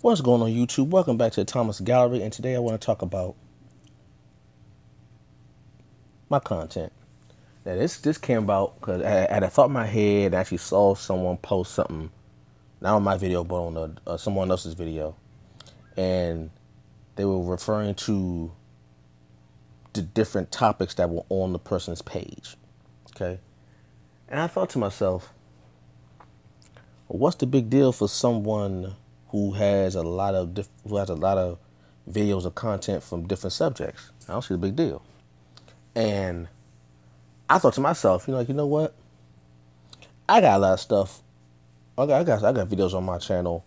What's going on YouTube? Welcome back to the Thomas Gallery and today I want to talk about my content. Now this this came about because I, I thought in my head and actually saw someone post something, not on my video but on a, uh, someone else's video, and they were referring to the different topics that were on the person's page. Okay, and I thought to myself, well, what's the big deal for someone? Who has a lot of diff- who has a lot of videos of content from different subjects. I don't see the big deal. And I thought to myself, you know, like you know what? I got a lot of stuff. I got I got I got videos on my channel.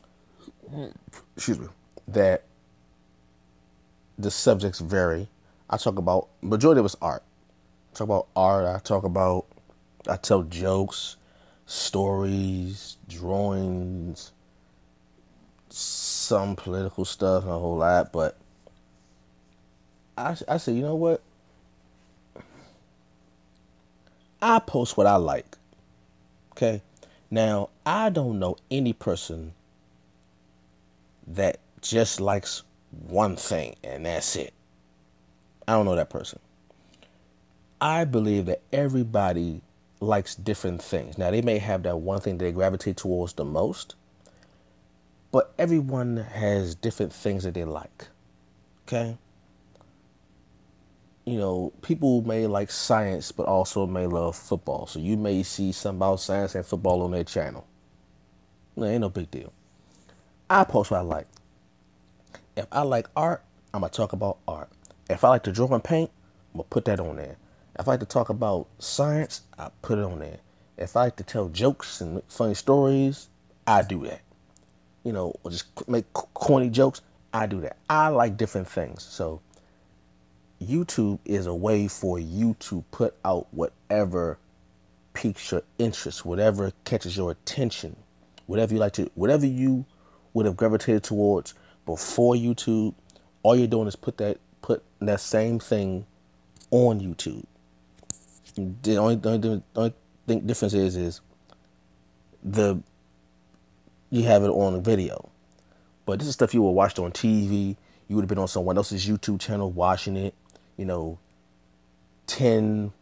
Excuse me. That the subjects vary. I talk about majority of it's art. I talk about art. I talk about I tell jokes, stories, drawings, some political stuff and a whole lot, but I, I said, you know what? I post what I like. Okay. Now, I don't know any person that just likes one thing and that's it. I don't know that person. I believe that everybody likes different things. Now, they may have that one thing they gravitate towards the most, but everyone has different things that they like. Okay? You know, people may like science, but also may love football. So you may see something about science and football on their channel. No, ain't no big deal. I post what I like. If I like art, I'm going to talk about art. If I like to draw and paint, I'm going to put that on there. If I like to talk about science, I put it on there. If I like to tell jokes and funny stories, I do that you know, or just make corny jokes, I do that. I like different things. So YouTube is a way for you to put out whatever piques your interest, whatever catches your attention, whatever you like to, whatever you would have gravitated towards before YouTube. All you're doing is put that put that same thing on YouTube. The only, the only, the only thing difference is is the you have it on video. But this is stuff you would watched on TV. You would have been on someone else's YouTube channel watching it. You know, 10,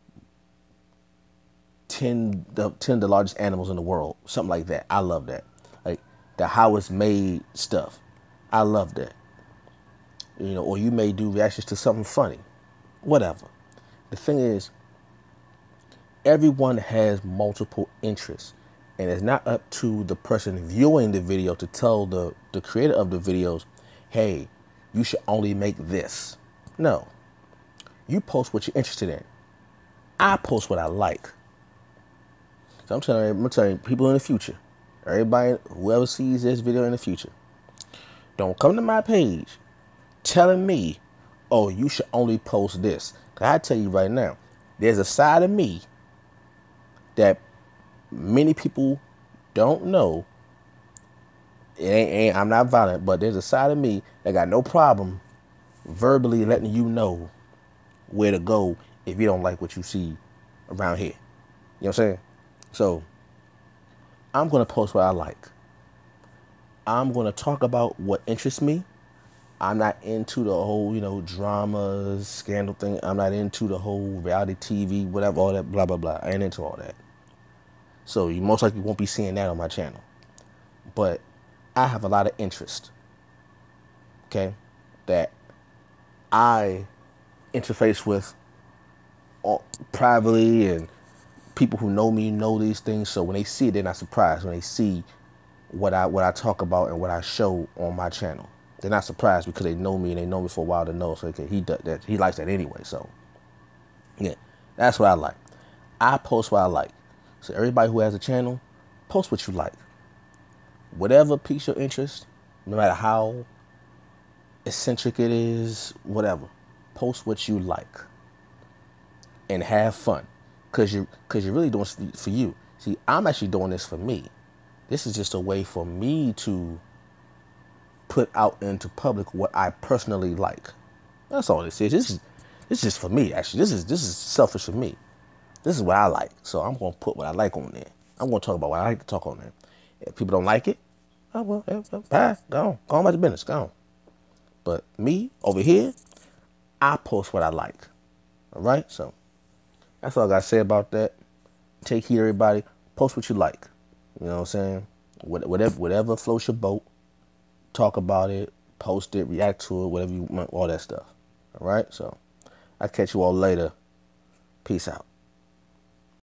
10, the, 10 the largest animals in the world. Something like that. I love that. Like the how it's made stuff. I love that. You know, or you may do reactions to something funny. Whatever. The thing is, everyone has multiple interests and it's not up to the person viewing the video to tell the, the creator of the videos, hey, you should only make this. No. You post what you're interested in. I post what I like. So I'm telling, I'm telling people in the future, everybody, whoever sees this video in the future, don't come to my page telling me, oh, you should only post this. I tell you right now, there's a side of me that many people don't know. It ain't, ain't, I'm not violent, but there's a side of me that got no problem verbally letting you know where to go if you don't like what you see around here. You know what I'm saying? So I'm gonna post what I like. I'm gonna talk about what interests me. I'm not into the whole, you know, dramas, scandal thing. I'm not into the whole reality TV, whatever, all that, blah, blah, blah. I ain't into all that. So you most likely won't be seeing that on my channel. But I have a lot of interest. Okay? That I interface with all, privately and people who know me know these things. So when they see it, they're not surprised when they see what I what I talk about and what I show on my channel. They're not surprised because they know me and they know me for a while to know. So okay, he does that. He likes that anyway. So yeah, that's what I like. I post what I like. So everybody who has a channel, post what you like. Whatever piques your interest, no matter how eccentric it is, whatever. Post what you like. And have fun. Cause you cause you're really doing for you. See, I'm actually doing this for me. This is just a way for me to put out into public what I personally like. That's all this is. This is this is just for me, actually. This is this is selfish for me. This is what I like. So I'm going to put what I like on there. I'm to talk about what I like to talk on there. If people don't like it, Oh well, eh, eh, bye. Go on. Go on about the business. Go on. But me over here, I post what I like. All right. So that's all I gotta say about that. Take heed, everybody. Post what you like. You know what I'm saying? Whatever, whatever floats your boat. Talk about it. Post it. React to it. Whatever you want. All that stuff. All right. So I catch you all later. Peace out.